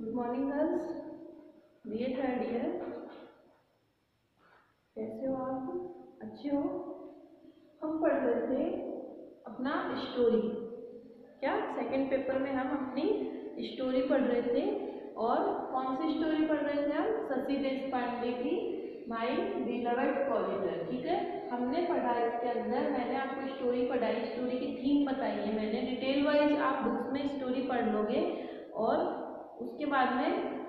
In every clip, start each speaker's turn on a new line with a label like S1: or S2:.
S1: Good morning girls B A third year कैसे हो आप? अच्छे हो? हम पढ़ रहे थे अपना स्टोरी क्या? सेकंड पेपर में हम अपनी स्टोरी पढ़ रहे थे। और कौन सी स्टोरी पढ़ रहे थे हम शशि देश पांडे की माई बिलवड कॉरिडोर ठीक है? हमने पढ़ा इसके अंदर। मैंने आपको स्टोरी पढ़ाई। स्टोरी की थीम बताई है। मैंने डिटेल वाइज आप बुक्स में स्टोरी पढ़ लोगे। और उसके बाद में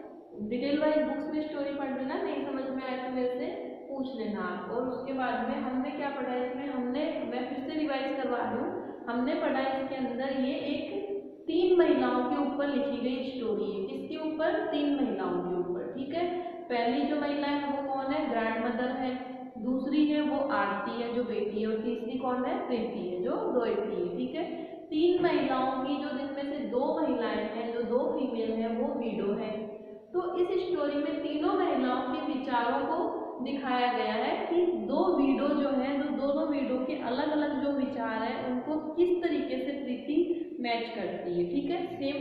S1: डिटेल वाइज बुक्स में स्टोरी पढ़ लेना, नहीं समझ में आए तो मेरे से पूछ लेना। आप और उसके बाद में हमने क्या पढ़ा है इसमें? हमने, मैं फिर से रिवाइज करवा हूँ। हमने पढ़ा इसके अंदर ये एक तीन महिलाओं के ऊपर लिखी गई स्टोरी है। किसके ऊपर? तीन महिलाओं के ऊपर, ठीक है? पहली जो महिला है वो कौन है? ग्रैंड मदर है। दूसरी है वो आरती है, जो बेटी है, और तीसरी कौन है? प्रीति है, जो दोती है, ठीक है? तीन महिलाओं की, जो जिनमें से दो महिलाएँ हैं, जो दो फीमेल हैं, वो वीडो है। तो इस स्टोरी में तीनों महिलाओं के विचारों को दिखाया गया है कि दो वीडो जो है, जो दोनों वीडो के अलग अलग जो विचार है, उनको किस तरीके से प्रीति मैच करती है, ठीक है? सेम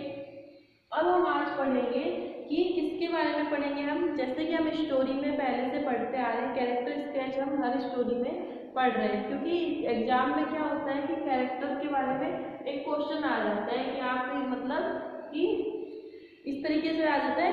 S1: अब हम आज पढ़ेंगे कि किसके बारे में पढ़ेंगे हम? जैसे कि हम स्टोरी में पहले से पढ़ते आ रहे हैं कैरेक्टर स्केच हम हर स्टोरी में पढ़ रहे हैं, क्योंकि एग्ज़ाम में क्या होता है कि कैरेक्टर के बारे में एक क्वेश्चन आ जाता है कि आप मतलब कि इस तरीके से आ जाता है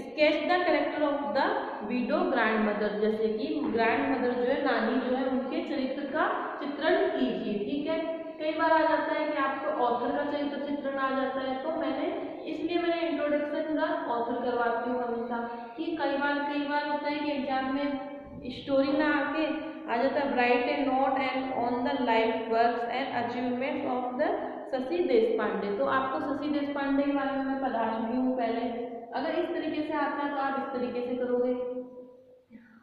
S1: sketch the character of the widow grandmother जैसे कि ग्रैंड मदर जो है, नानी जो है, उनके चरित्र का चित्रण कीजिए, ठीक है? कई बार आ जाता है कि आपको ऑथर का चरित्र चित्रण आ जाता है तो मैंने, इसलिए मैंने इंट्रोडक्शन का ऑथर करवाती हूँ हमेशा कि कई बार कई बार होता है कि एग्ज़ाम में स्टोरी ना आके आ जाता है write and note and on the life work and achievement of the Shashi Deshpande तो आपको शशि देश पांडे के बारे में मैं पढ़ा चुकी हूँ पहले। अगर इस तरीके से आता है तो आप इस तरीके से करोगे।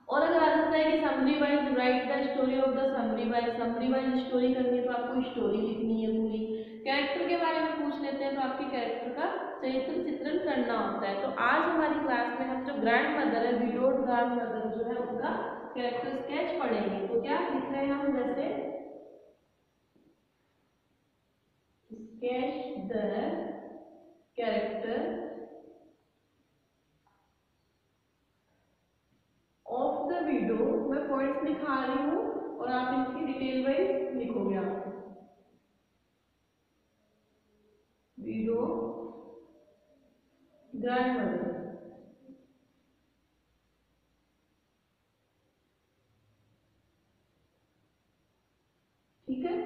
S1: और अगर आ जाता है कि summary wise write the story of the summary wise summary wise story करनी है तो आपको स्टोरी लिखनी है पूरी। कैरेक्टर के बारे में पूछ लेते हैं तो आपके कैरेक्टर का चरित्र चित्रण करना होता है। तो आज हमारी क्लास में हम जो ग्रैंड मदर है विडोड ग्रैंड मदर जो है, उनका कैरेक्टर स्केच पढ़ेंगे। तो क्या लिख रहे हैं हम जैसे sketch the character of the video मैं पॉइंट्स लिखा रही हूँ और आप इनकी डिटेल वाइज लिखोगे आप। वीडियो ग्रैंड मदर ठीक है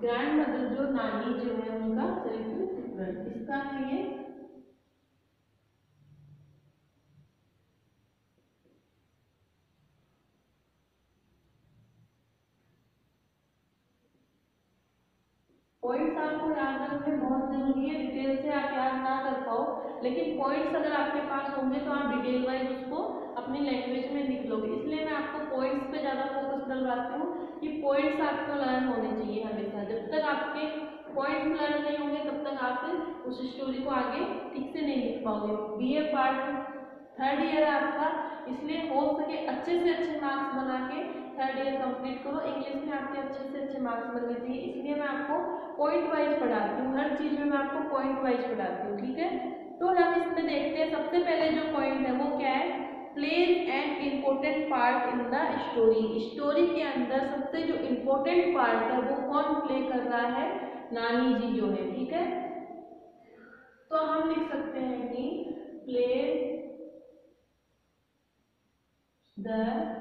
S1: ग्रैंड मदर जो नानी जो है उनका चरित्र चित्रण। इसका है ये पॉइंट्स आपको याद रखने बहुत ज़रूरी है। डिटेल से आप याद ना कर पाओ। लेकिन पॉइंट्स अगर आपके पास होंगे तो आप डिटेल वाइज उसको अपनी लैंग्वेज में लिख लोगे इसलिए मैं आपको पॉइंट्स पे ज़्यादा फोकस डलवाती हूँ कि पॉइंट्स आपको लर्न होने चाहिए हमेशा। जब तक आपके पॉइंट्स लर्न नहीं होंगे, तब तक आप उस स्टोरी को आगे ठीक से नहीं लिख पाओगे। B A part third year है आपका, इसलिए हो सके अच्छे से अच्छे मार्क्स बना के थर्ड ईयर कंप्लीट करो। इंग्लिश में आपके अच्छे से अच्छे मार्क्स बनने चाहिए इसलिए मैं आपको पॉइंट वाइज पढ़ाती हूँ। हर चीज़ में मैं आपको पॉइंट वाइज पढ़ाती हूँ, ठीक है? तो हम इसमें देखते हैं। सबसे पहले जो पॉइंट है, वो क्या है? Plays and important part in the story story के अंदर सबसे जो इम्पोर्टेंट पार्ट है, वो कौन प्ले कर रहा है? नानी जी जो है, ठीक है? तो हम लिख सकते हैं कि play the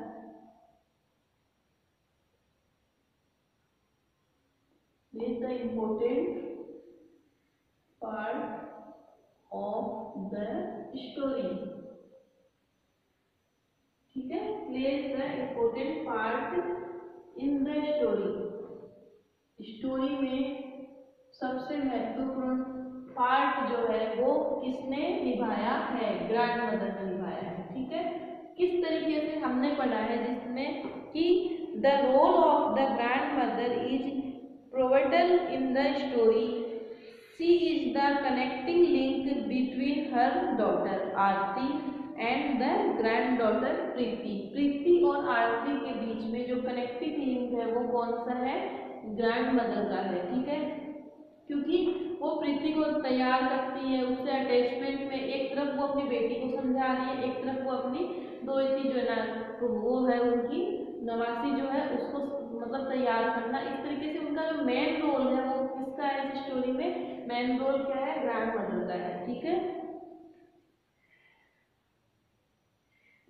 S1: important part of the story. ठीक है? Plays the important part in the story story में सबसे महत्वपूर्ण पार्ट जो है वो किसने निभाया है? ग्रांड मदर ने निभाया है, ठीक है? किस तरीके से हमने पढ़ा है जिसमें कि the role of the grandmother is pivotal in the story she is the connecting link between her daughter Aarti and the granddaughter Preeti Preeti और आरती के बीच में जो कनेक्टिंग लिंक है, वो कौन सा है? ग्रैंड मदर का है, ठीक है? क्योंकि वो प्रीति को तैयार करती है उससे अटैचमेंट में एक तरफ़ वो अपनी बेटी को समझा रही है, एक तरफ़ वो अपनी दोती जो है ना तो वो है उनकी नवासी जो है, उसको मतलब तैयार करना। इस तरीके से उनका जो मेन रोल है, वो किसका है इस स्टोरी में मेन रोल क्या है ग्रैंड मदर का है ठीक है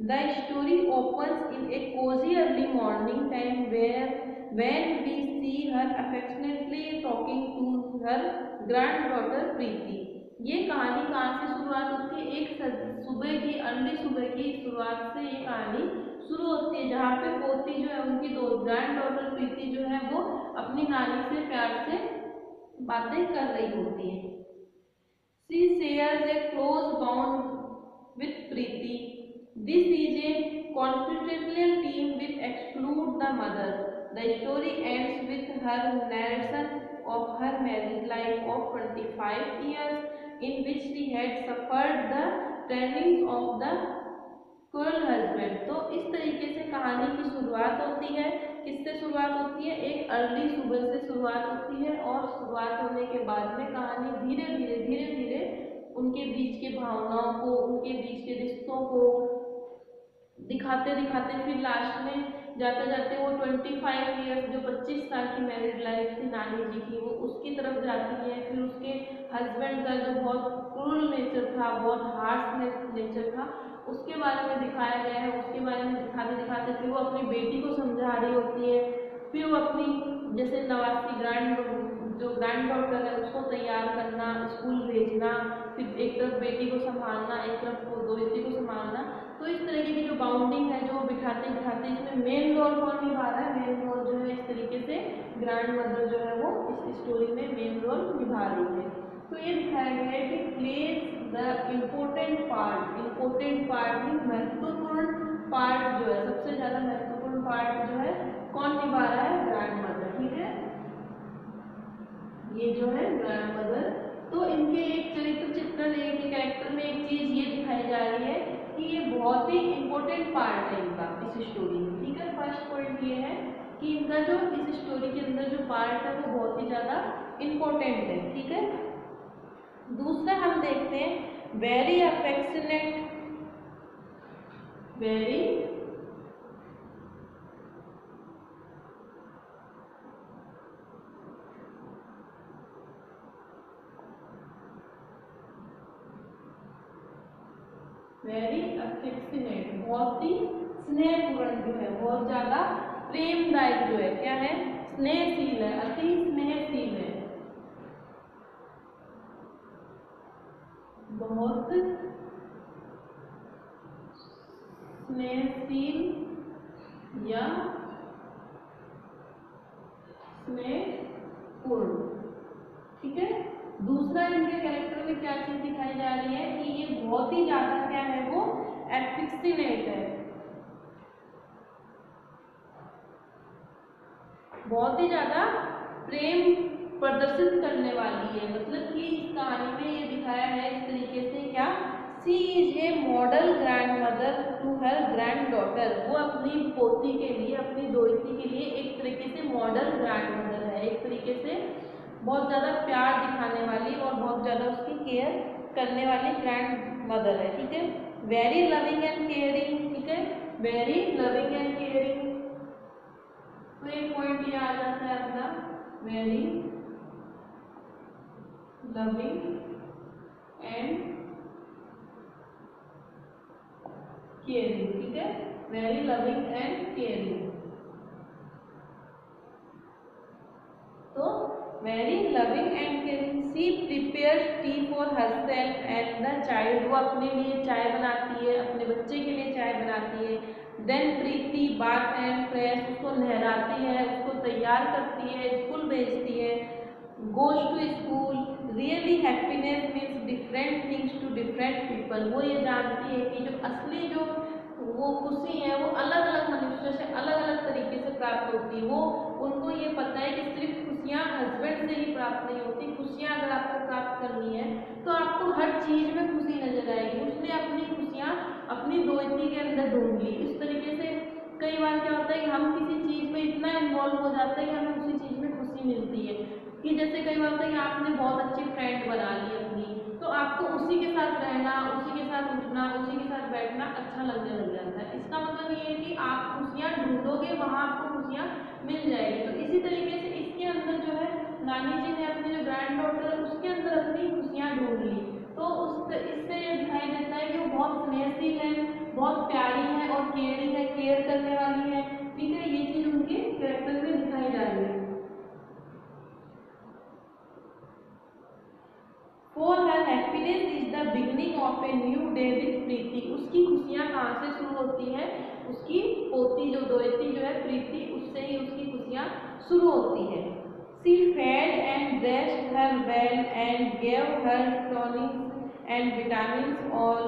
S1: The story opens in a cozy early morning time where, when we see her affectionately talking to her granddaughter, Preeti. ये कहानी कहाँ से शुरुआत होती है। एक सुबह की अर्ली सुबह की शुरुआत से ये कहानी शुरू होती है, जहाँ पे पोती जो है, उनकी दो ग्रैंड डॉटर प्रीति जो है, वो अपनी नानी से प्यार से बातें कर रही होती है। She shares a close bond with Preeti this is a confidential team with exclude the mother the story ends with her narration of her married life of 25 years in which she had suffered the trainings of the cruel husband तो इस तरीके से कहानी की शुरुआत होती है किससे शुरुआत होती है एक अर्ली सुबह से शुरुआत होती है और शुरुआत होने के बाद में कहानी धीरे धीरे धीरे धीरे उनके बीच के भावनाओं को उनके बीच के रिश्तों को दिखाते दिखाते फिर लास्ट में जाते जाते वो ट्वेंटी फाइव ईयर्स जो पच्चीस साल की मैरिड लाइफ थी नानी जी की, वो उसकी तरफ़ जाती है। फिर उसके हस्बैंड का जो बहुत क्रूल नेचर था, बहुत हार्श नेचर था, उसके बारे में दिखाया गया है। उसके बारे में दिखाते दिखाते फिर वो अपनी बेटी को समझा रही होती है। फिर वो अपनी, जैसे नवासी ग्रैंड जो ग्रैंड डॉटर है, उसको तैयार करना स्कूल भेजना, फिर एक तरफ़ बेटी को संभालना, एक तरफ़ दो बेटी को संभालना तो इस तरीके की जो बाउंडिंग है, जो बिठाते बिठाते इसमें मेन रोल कौन निभा रहा है? मेन रोल जो है इस तरीके से ग्रैंड मदर जो है वो इस स्टोरी में मेन रोल निभा रही है। तो ये दिखाया गया है कि plays the important part important part mean महत्वपूर्ण पार्ट जो है, सबसे ज़्यादा महत्वपूर्ण पार्ट जो है, कौन निभा रहा है? ग्रैंड मदर ठीक है? ये जो है ग्रैंड मदर तो इनके एक चरित्र चित्रण, एक कैरेक्टर में एक चीज़ ये दिखाई जा रही है कि ये बहुत ही इम्पोर्टेंट पार्ट है इनका, इस स्टोरी में। ठीक है? फ़र्स्ट पॉइंट ये है कि इनका जो, इस स्टोरी के अंदर जो पार्ट है, वो बहुत ही ज़्यादा इम्पोर्टेंट है। ठीक है? दूसरा हम देखते हैं very affectionate very very affectionate बहुत ही स्नेहपूर्ण जो है, बहुत ज़्यादा प्रेमदायक जो है, क्या है? स्नेहशील है, अति स्नेहशील है। बहुत स्नेहशील या स्नेहपूर्ण, ठीक है? दूसरा इनके कैरेक्टर में क्या चीज़ दिखाई जा रही है कि ये बहुत ही ज़्यादा क्या है वो एफिक्सिनेट है। बहुत ही ज़्यादा प्रेम प्रदर्शित करने वाली है। मतलब कि इस कहानी में ये दिखाया है इस तरीके से क्या she is a model grandmother to her granddaughter वो अपनी पोती के लिए, अपनी दोस्ती के लिए एक तरीके से मॉडल ग्रैंड मदर है। एक तरीके से बहुत ज़्यादा प्यार दिखाने वाली और बहुत ज़्यादा उसकी केयर करने वाली ग्रैंड मदर है, ठीक है? वेरी लविंग एंड केयरिंग ठीक है? वेरी लविंग एंड केयरिंग तो एक पॉइंट ये आ जाता है अपना वेरी लविंग एंड केयरिंग ठीक है? वेरी लविंग एंड केयरिंग तो very loving and caring she prepare tea for herself and the child वो अपने लिए चाय बनाती है, अपने बच्चे के लिए चाय बनाती है। Then Preeti bath and fresh उसको नहराती है, उसको तैयार करती है स्कूल भेजती है। Goes to school really happiness means different things to different people वो ये जानती है कि जो असली जो वो खुशी है, वो अलग अलग मनुष्य से अलग अलग तरीके से प्राप्त होती है। वो उनको ये पता है कि सिर्फ़ खुशियाँ हस्बैंड से ही प्राप्त नहीं होती, खुशियाँ अगर आपको प्राप्त करनी है तो आपको हर चीज़ में खुशी नज़र आएगी। उसने अपनी खुशियाँ अपनी दोस्ती के अंदर ढूंढ ली। इस तरीके से कई बार क्या होता है कि हम किसी चीज़ में इतना इन्वॉल्व हो जाते हैं कि हमें उसी चीज़ में खुशी मिलती है। कि जैसे कई बार होता है कि आपने बहुत अच्छी फ्रेंड बना ली अपनी तो आपको उसी के साथ रहना, उसी के साथ उठना, उसी के साथ बैठना अच्छा लगने लग जाता है। इसका मतलब ये है कि आप खुशियाँ ढूंढोगे, वहाँ आपको खुशियाँ मिल जाएगी। तो इसी तरीके से इसके अंदर जो है नानी जी ने अपनी जो ग्रैंड डॉटर है, उसके अंदर अपनी खुशियाँ ढूंढ ली। तो उस इससे ये दिखाई देता है कि वो बहुत स्नेहशील है, बहुत प्यारी है और केयरिंग है केयर करने वाली है। ठीक है, ये चीज़ उनके कैरेक्टर में दिखाई जा रही है। For her happiness is the beginning of a new day with Preeti उसकी खुशियाँ कहाँ से शुरू होती है? उसकी पोती, जो दोती जो है, प्रीति, उससे ही उसकी खुशियाँ शुरू होती है। She fed and dressed her well and gave her tonics and vitamin और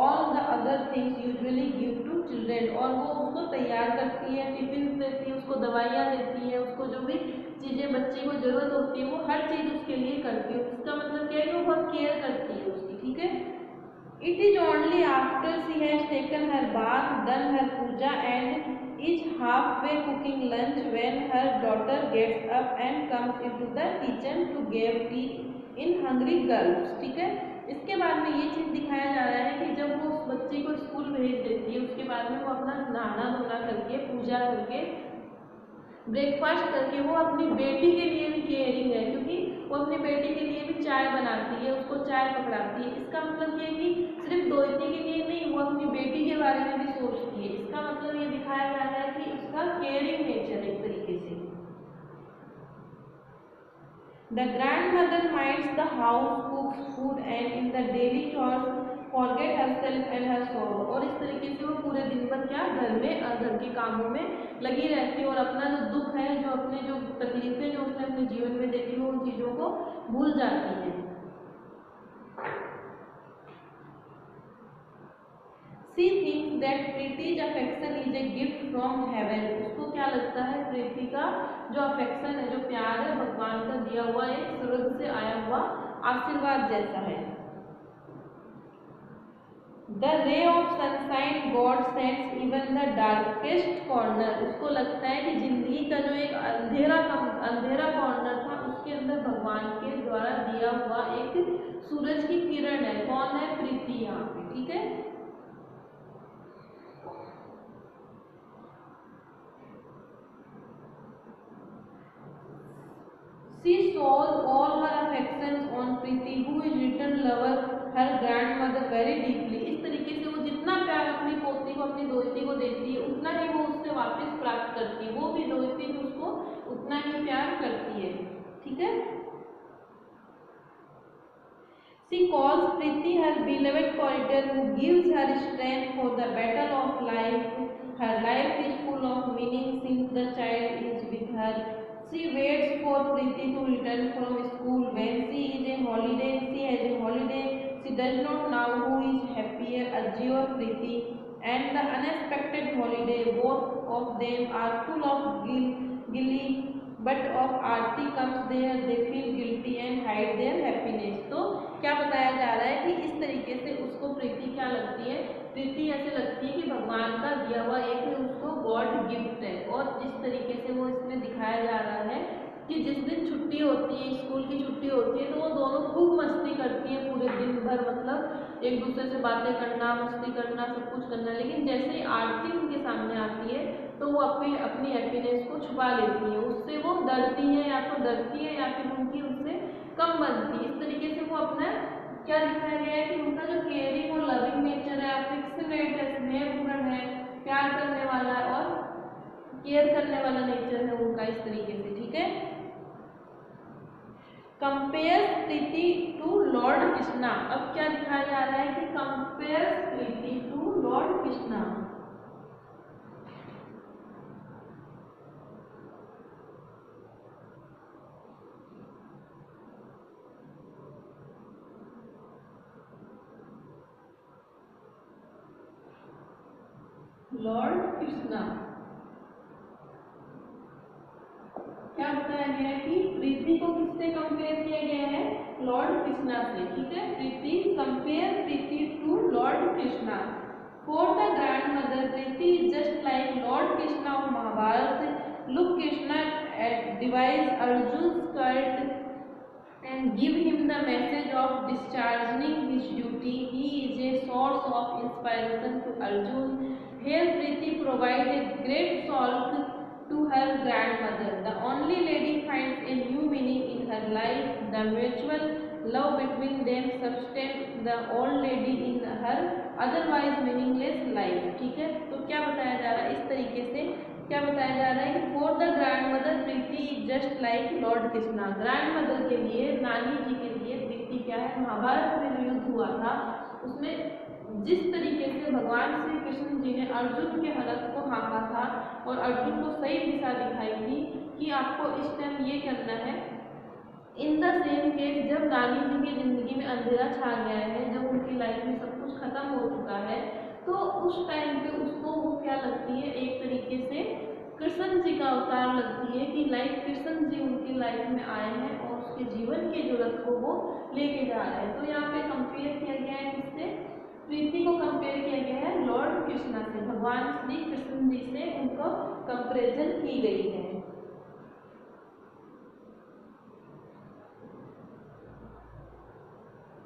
S1: all the other things usually give to children और वो उसको तैयार करती है, टिफ़िन देती है, उसको दवाइयाँ देती है, उसको जो भी चीज़ें बच्चे को ज़रूरत होती है, वो हर चीज़ उसके लिए करती है। उसका मतलब क्या है कि वो बहुत केयर करती है उसकी, ठीक है? It is only after she has taken her bath done her puja and way cooking lunch when her daughter gets up and comes in to the kitchen to gave tea in hungry girls ठीक है? इसके बाद में ये चीज़ दिखाया जा रहा है कि जब वो उस बच्चे को स्कूल भेज देती है, उसके बाद में वो अपना नहाना धोना करके, पूजा करके ब्रेकफास्ट करके वो अपनी बेटी के लिए भी केयरिंग है, क्योंकि वो अपनी बेटी के लिए भी चाय बनाती है, उसको चाय पकड़ाती है। इसका मतलब ये है कि सिर्फ़ दोती के लिए नहीं, वो अपनी बेटी के बारे में भी सोचती है। इसका मतलब दिखाया जा रहा है कि उसका केयरिंग नेचर एक तरीके से। The grandmother minds the house, cooks food and in the daily chores forget herself and her sorrow. और इस तरीके से वो पूरे दिन भर क्या घर में घर के कामों में लगी रहती है। और अपना जो दुख है जो अपने जो तकलीफें जो उसने अपने जीवन में देखी वो उन चीज़ों को भूल जाती है। She thinks that Preeti's affection is a gift from heaven उसको क्या लगता है? प्रीति का जो अफेक्शन है, जो प्यार है, भगवान का दिया हुआ एक स्वर्ग से आया हुआ आशीर्वाद जैसा है। The ray of sunshine god sends even the darkest corner उसको लगता है कि ज़िंदगी का जो एक अंधेरा का, अंधेरा कॉर्नर था, उसके अंदर भगवान के द्वारा दिया हुआ एक सूरज की किरण है। कौन है? प्रीति यहाँ पे, ठीक है? She shows all her affections on Preeti, who is written lover her grandmother very deeply. इस तरीके से वो जितना प्यार अपनी पोती को अपनी दोस्ती को देती है उतना ही वो उससे वापस प्राप्त करती है वो भी दोस्ती भी उसको उतना ही प्यार करती है ठीक है She calls Preeti her beloved corridor who gives her strength for the battle of life. Her life is full of meaning since the child is with her. She waits for Preeti to return from school. When she is a holiday, she has a holiday. She does not know who is happier, Ajji or Preeti. And the unexpected holiday, both of them are full of guilt, gilly. But of Aarti comes there, they feel guilty and hide their happiness. तो क्या बताया जा रहा है कि इस तरीके से उसको प्रीति क्या लगती है प्रीति ऐसे लगती है कि भगवान का दिया हुआ एक उसको गॉड गिफ्ट है और जिस तरीके से वो इसमें दिखाया जा रहा है कि जिस दिन छुट्टी होती है, स्कूल की छुट्टी होती है तो वो दोनों खूब मस्ती करती हैं पूरे दिन भर मतलब एक दूसरे से बातें करना, मस्ती करना, सब कुछ करना। लेकिन जैसे ही आरती उनके सामने आती है तो वो अपनी अपनी हैप्पीनेस को छुपा लेती है। उससे वो डरती है, या तो डरती है, या फिर उनकी उससे कम बनती है। इस तरीके से वो अपना, क्या दिखाया गया है कि उनका जो केयरिंग और लविंग नेचर है अफेक्शनेट है स्नेहपूर्ण है, प्यार करने वाला है और केयर करने वाला नेचर है उनका इस तरीके से, ठीक है? Compare Preeti to Lord Krishna अब क्या दिखाया जा रहा है कि compare Preeti to Lord Krishna Lord Krishna Lord Krishna से ठीक है Preeti compare Preeti to Lord Krishna for the grandmother Preeti is just like Lord Krishna of Mahabharata look Krishna device Arjun skirt and give him the message of discharging his duty. He is a source of inspiration to Arjun. Here Preeti provides a great solace to her grandmother. The only lady finds a new meaning in her life. The mutual love between them sustained the old lady in her otherwise meaningless life. ठीक है तो क्या बताया जा रहा है इस तरीके से क्या बताया जा रहा है कि for the grandmother Preeti just like Lord Krishna grandmother के लिए नानी जी के लिए प्रीति क्या है महाभारत में जो युद्ध हुआ था उसमें जिस तरीके से भगवान श्री कृष्ण जी ने अर्जुन के रथ को हाँका था और अर्जुन को सही दिशा दिखाई थी कि आपको इस टाइम ये करना है। इन द सेम केस जब नानी जी की ज़िंदगी में अंधेरा छा गया है, जब उनकी लाइफ में सब कुछ खत्म हो चुका है तो उस टाइम पे उसको वो क्या लगती है? एक तरीके से कृष्ण जी का अवतार लगती है कि लाइफ कृष्ण जी उनकी लाइफ में आए हैं और उसके जीवन के ज़रूरत को वो लेके जा रहे हैं। तो यहाँ पे कंपेयर किया गया है किससे? प्रीति को कंपेयर किया गया है लॉर्ड कृष्णा से। भगवान श्री कृष्ण जी से उनको कंपेरिजन की गई है।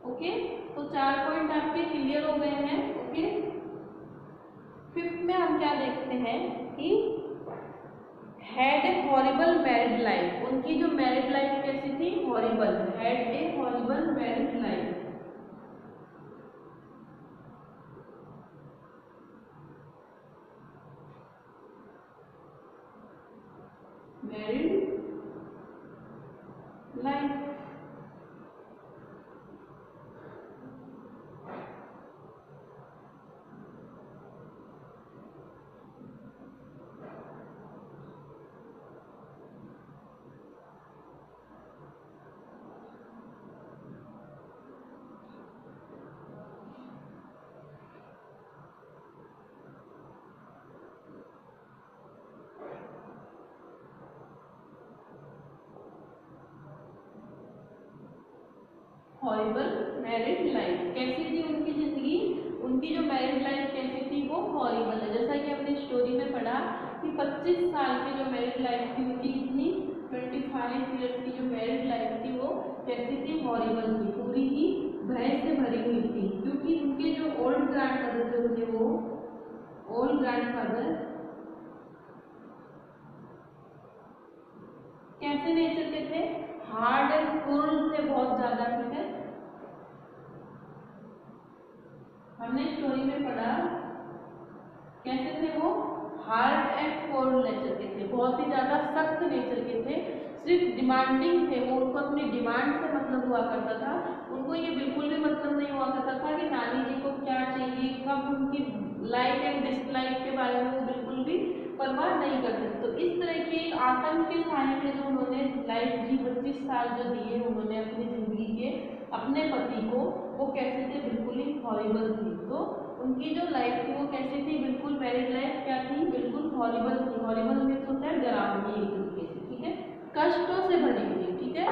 S1: ओके तो चार पॉइंट आपके क्लियर हो गए हैं ओके फिफ्थ में हम क्या देखते हैं कि had a horrible married life उनकी जो मैरिड लाइफ कैसी थी? Horrible had a horrible married life married life horrible married life कैसी थी उनकी ज़िंदगी? उनकी जो मैरिड लाइफ कैसी थी वो हॉरिबल है। जैसा कि हमने स्टोरी में पढ़ा कि 25 साल की जो मैरिड लाइफ थी उनकी कितनी 25 ईयर्स की जो मैरिड लाइफ थी वो कैसी थी? हॉरिबल थी। पूरी ही भय से भरी हुई थी। क्योंकि उनके जो ओल्ड ग्रैंड फादर थे उनके वो ओल्ड ग्रैंड फादर कैसे नेचर के थे? हार्ड एंड कोल्ड थे बहुत ज़्यादा ठीक है। हमने स्टोरी में पढ़ा, कैसे थे वो? हार्ड एंड कोल्ड नेचर के थे, बहुत ही ज़्यादा सख्त नेचर के थे। सिर्फ़ डिमांडिंग थे वो, उनको अपनी डिमांड से मतलब हुआ करता था। उनको ये बिल्कुल भी मतलब नहीं हुआ करता था कि नानी जी को क्या चाहिए, कब उनकी लाइक एंड डिसलाइक के बारे में वो बिल्कुल भी परवाह नहीं करते तो इस तरह के आतंक के साय में जो उन्होंने लाइफ जी पच्चीस साल जो दिए उन्होंने अपनी ज़िंदगी के, अपने पति को, वो कैसे थे? बिल्कुल ही हॉरिबल थी। तो उनकी जो लाइफ थी, वो कैसी थी? बिल्कुल मैरिड लाइफ क्या थी? बिल्कुल हॉरिबल थी। हॉरिबल मीन्स होता है डरावनी एक तरीके से, ठीक है? कष्टों से भरी हुई, ठीक है?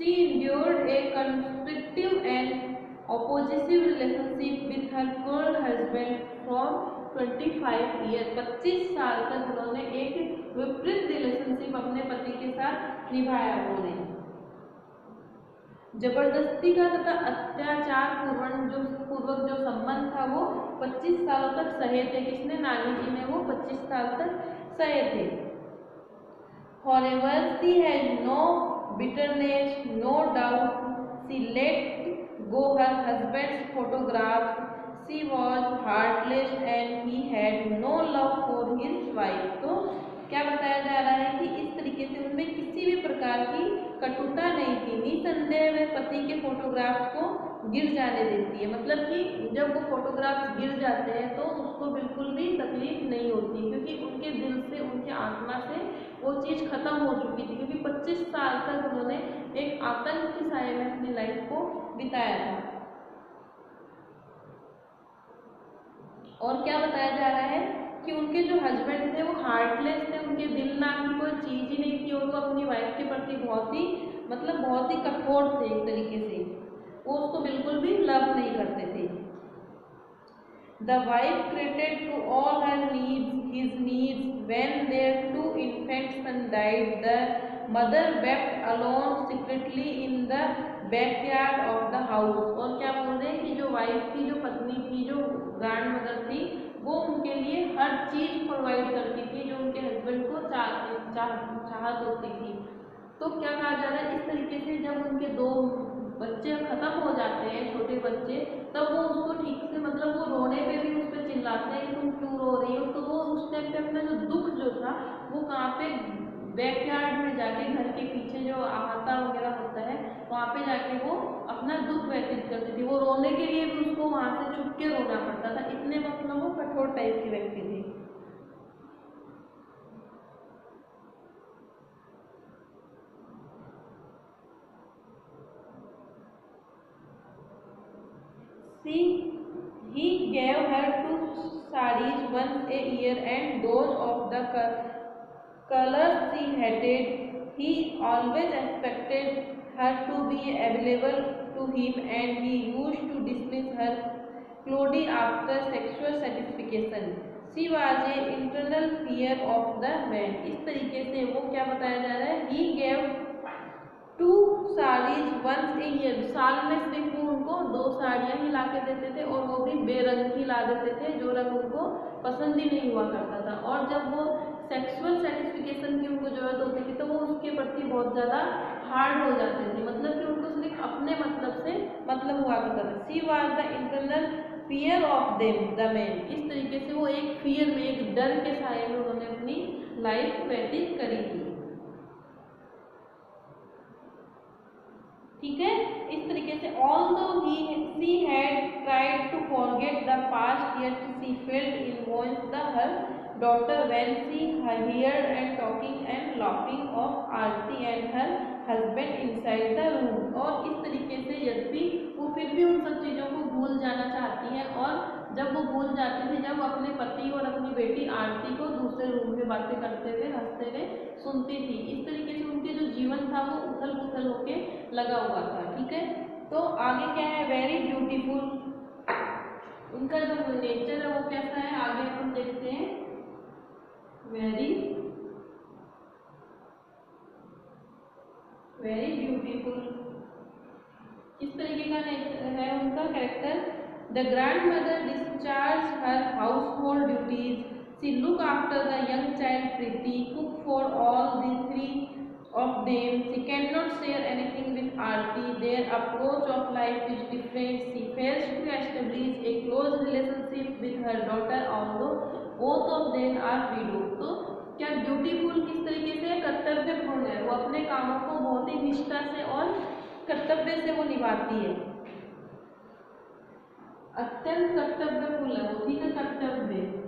S1: She endured a conflictive and oppositive relationship with her current husband from 25 year 25 साल तक उन्होंने एक विपरीत रिलेशनशिप अपने पति के साथ निभाया उन्होंने ज़बरदस्ती का तथा अत्याचार पूर्वक जो पूर्वक जो संबंध था वो 25 सालों तक सहे थे किसने नानी जी ने वो 25 साल तक सहे थे However, she had no bitterness, no doubt. She let go her husband's photographs. She was heartless and he had no love for his wife. तो क्या बताया जा रहा है कि इस तरीके से उनमें किसी भी प्रकार की कटुता नहीं थी। निसंदेह वह पति के फोटोग्राफ्स को गिर जाने देती है। मतलब कि जब वो फोटोग्राफ्स गिर जाते हैं तो उसको बिल्कुल भी तकलीफ़ नहीं होती क्योंकि उनके दिल से, उनके आत्मा से वो चीज़ खत्म हो चुकी थी। क्योंकि 25 साल तक उन्होंने एक आतंक की साय में अपनी लाइफ को बिताया था। और क्या बताया जा रहा है कि उनके जो हस्बैंड थे वो हार्टलेस थे उनके दिल नाम की कोई चीज़ ही नहीं थी और वो अपनी वाइफ के प्रति बहुत ही मतलब बहुत ही कठोर थे एक तरीके से वो उसको बिल्कुल भी लव नहीं करते थे the wife created to all her needs his needs. When their two infant sons died, the mother alone secretly in the backyard of the house. और क्या बोल रहे हैं कि जो वाइफ थी जो पत्नी थी जो ग्रैंड मदर थी वो उनके लिए हर चीज़ प्रोवाइड करती थी जो उनके हस्बैंड को चाहती चाह, चाहत होती थी। तो क्या कहा जा रहा है? इस तरीके से जब उनके दो बच्चे खत्म हो जाते हैं छोटे बच्चे तब वो उसको ठीक से मतलब वो रोने पे भी उस पर चिल्लाते हैं कि तुम क्यों रो रही हो? तो वो उस टाइम पे अपना जो दुख जो था वो कहाँ पे बैकयार्ड में जाके घर के पीछे जो आहता वगैरह होता है वहाँ पे जाके वो अपना दुख व्यतीत करती थी। वो रोने के लिए भी उसको वहाँ से छुप के रोना पड़ता था। इतने मतलब वो कठोर टाइप की व्यक्ति थी। See, he gave her two sarees once a year and those of the colors she hated. He always expected her to be available to him and he used to dismiss her clothes after sexual satisfaction. She was a internal fear of the man. इस तरीके से वो क्या बताया जा रहा है He gave two saris once a year साल में सिर्फ़ वो उनको दो साड़ियाँ ही ला के देते थे और वो भी बेरंग ही ला देते थे जो रंग उनको पसंद ही नहीं हुआ करता था और जब वो सेक्सुअल सेटिस्फिकेशन की उनको ज़रूरत होती थी तो वो उसके प्रति बहुत ज़्यादा हार्ड हो जाते थे। मतलब कि उनको सिर्फ़ अपने मतलब से मतलब हुआ करता था। She was the internal fear of them the man इस तरीके से वो एक फियर में, एक डर के साय में उन्होंने अपनी लाइफ व्यतीत करी थी। ठीक है? इस तरीके से although he she had tried to forget the past yet she failed in voice the her daughter when she hear and talking and locking of Aarti and her husband inside the room और इस तरीके से यद्यपि वो फिर भी उन सब चीज़ों को भूल जाना चाहती है और जब वो भूल जाती थी, जब अपने पति और अपनी बेटी आरती को दूसरे रूम में बातें करते हुए, हँसते हुए सुनती थी, इस तरीके से उनके जो जीवन था वो उथल पुथल होके लगा हुआ था, ठीक है? तो आगे क्या है? वेरी ब्यूटीफुल उनका जो नेचर है वो कैसा है? आगे हम देखते हैं। very वेरी ब्यूटिफुल किस तरीके का है उनका character the grandmother discharge her household duties she look after the young child Preeti cook for all the three of them she can not share anything with Aarti their approach of life is different she face to establish a close relationship with her daughter although both of them are widowed. तो क्या beautiful किस तरीके से? कर्तव्यपूर्ण है। वो अपने कामों को बहुत ही निष्ठा से और कर्तव्य से वो निभाती है। अत्यंत कर्तव्यपूर्ण है। उसी का कर्तव्य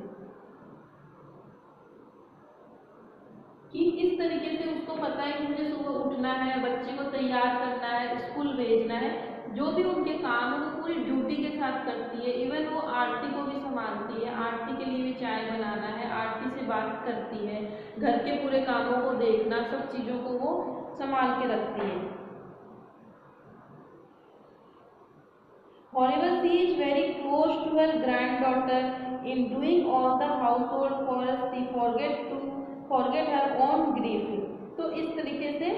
S1: कि किस तरीके से उसको पता है कि मुझे सुबह उठना है, बच्चे को तैयार करना है, स्कूल भेजना है। जो भी उनके काम है वो पूरी ड्यूटी के साथ करती है इवन वो आरती को भी संभालती है आरती के लिए भी चाय बनाना है आरती से बात करती है घर के पूरे कामों को देखना सब चीज़ों को वो संभाल के रखती है However, she is very close to her granddaughter in doing all the household chores. She forget to forget her own grief. तो इस तरीके से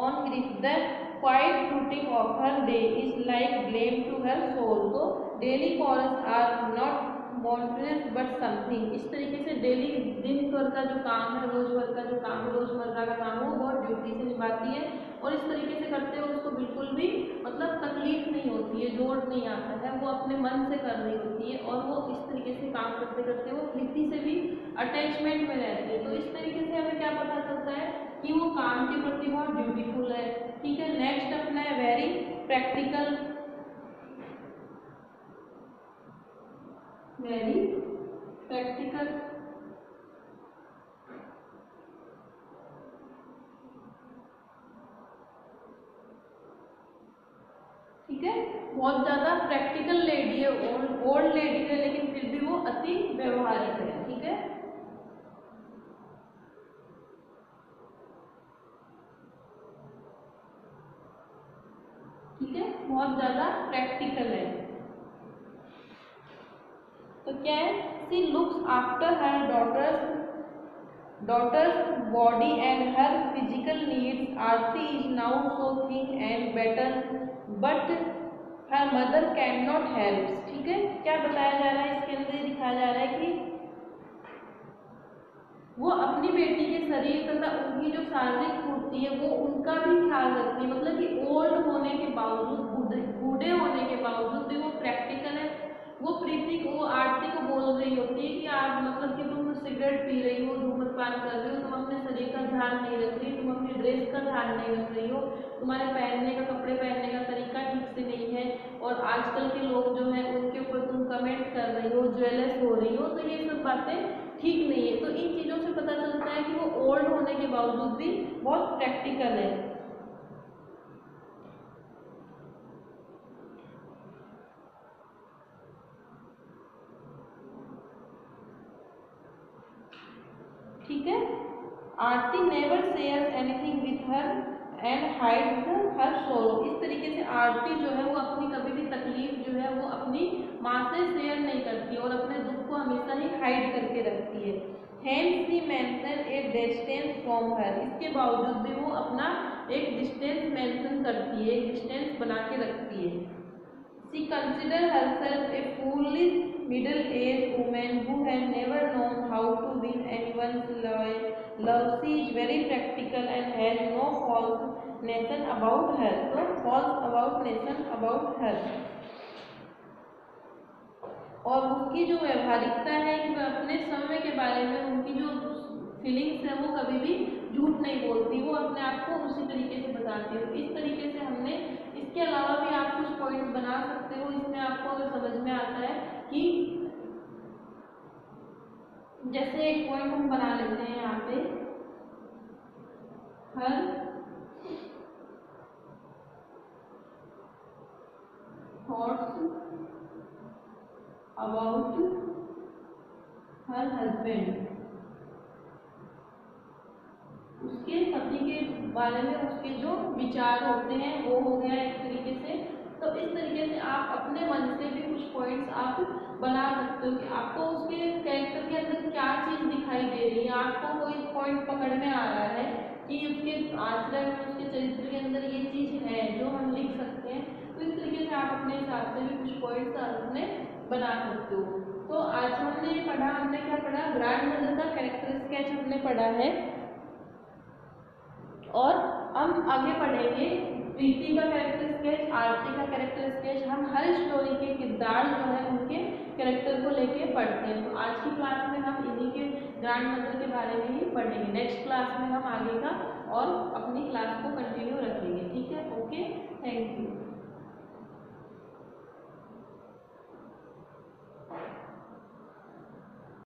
S1: on grief the quiet routine of her day is like blame to her soul. तो daily chores are not monotonous, but something. इस तरीके से daily दिन भर का जो काम है, रोज भर का जो काम है रोज़मर्रा का काम है, वो बहुत ड्यूटी से निभाती है और इस तरीके से करते हुए उसको बिल्कुल भी मतलब तकलीफ़ नहीं होती है, ज़ोर नहीं आता है वो अपने मन से कर रही होती है और वो इस तरीके से काम करते करते वो प्रीति से भी अटैचमेंट में रहती है तो इस तरीके से हमें क्या पता चलता है कि वो काम के प्रति बहुत ब्यूटीफुल है। ठीक है नेक्स्ट अपना है वेरी प्रैक्टिकल वेरी प्रैक्टिकल ठीक है, बहुत ज़्यादा प्रैक्टिकल लेडी है ओल्ड लेडी है, लेकिन फिर भी वो अति व्यवहारिक है ठीक है ठीक है बहुत ज़्यादा प्रैक्टिकल है। तो क्या है? She looks after her daughter's daughter's body and her physical needs Aarti is now so think and better but her mother can not help ठीक है? क्या बताया जा रहा है? इसके अंदर दिखाया जा रहा है कि वो अपनी बेटी के शरीर तथा उनकी जो शारीरिक पूर्ति है, वो उनका भी ख्याल रखती है। मतलब कि ओल्ड होने के बावजूद, बूढ़े बूढ़े होने के बावजूद भी वो प्रैक्टिकल है। वो प्रीति को, वो आरती को बोल रही होती है कि आप मतलब कि तुम सिगरेट पी रही हो, धूम्रपान कर रही हो, तुम अपने शरीर का ध्यान नहीं रख रही, तुम अपनी ड्रेस का ध्यान नहीं रख रही हो, तुम्हारे पहनने का, कपड़े पहनने का तरीका ठीक से नहीं है और आजकल के लोग जो हैं, उनके ऊपर तुम कमेंट कर रही हो ज्वेलर्स हो रही हो तो ये सब बातें ठीक नहीं है। तो इन चीज़ों से पता चलता है कि वो ओल्ड होने के बावजूद भी बहुत प्रैक्टिकल है। ठीक है? Aarti never share anything with her and hide her sorrow इस तरीके से आरती जो है, वो अपनी कभी भी तकलीफ़ जो है, वो अपनी माँ से शेयर नहीं करती और अपने दुख को हमेशा ही हाइड करके रखती है। Hand she maintains a distance from her इसके बावजूद भी वो अपना एक डिस्टेंस मेंशन करती है डिस्टेंस बना के रखती है। She consider herself herself a foolish middle-aged woman who had never known how to win anyone's love. She is very practical and has no false nation about her. So false about nation about her. और उसकी जो व्यवहारिकता है कि वह अपने समय के बारे में, उनकी जो फीलिंग्स है, वो कभी भी झूठ नहीं बोलती वो अपने आप को उसी तरीके से बताती है इस तरीके से हमने, इसके अलावा भी आप कुछ पॉइंट्स बना सकते हो इसमें आपको अगर समझ में आता है कि जैसे एक पॉइंट हम बना लेते हैं यहाँ पे her thoughts about her husband उसके पति के बारे में, उसके जो विचार होते हैं, वो हो गया एक तरीके से। तो इस तरीके से आप अपने मन से भी कुछ पॉइंट्स आप बना सकते हो कि आपको उसके कैरेक्टर के अंदर क्या चीज़ दिखाई दे रही है। आपको कोई पॉइंट पकड़ में आ रहा है कि उसके आचरण में उसके चरित्र के अंदर ये चीज़ है जो हम लिख सकते हैं तो इस तरीके से आप अपने हिसाब से भी कुछ पॉइंट्स अपने बना सकते हो। तो आज हमने पढ़ा, हमने क्या पढ़ा? ग्रैंड मदर का कैरेक्टर स्केच हमने पढ़ा है। और हम आगे पढ़ेंगे प्रीति का कैरेक्टर स्केच आरती का कैरेक्टर स्केच हम हर स्टोरी के किरदार जो है उनके कैरेक्टर को लेके पढ़ते हैं। तो आज की क्लास में हम इन्हीं के ग्रांड मदर के बारे में ही पढ़ेंगे। नेक्स्ट क्लास में हम आगे का और अपनी क्लास को कंटिन्यू रखेंगे। ठीक है? Okay thank you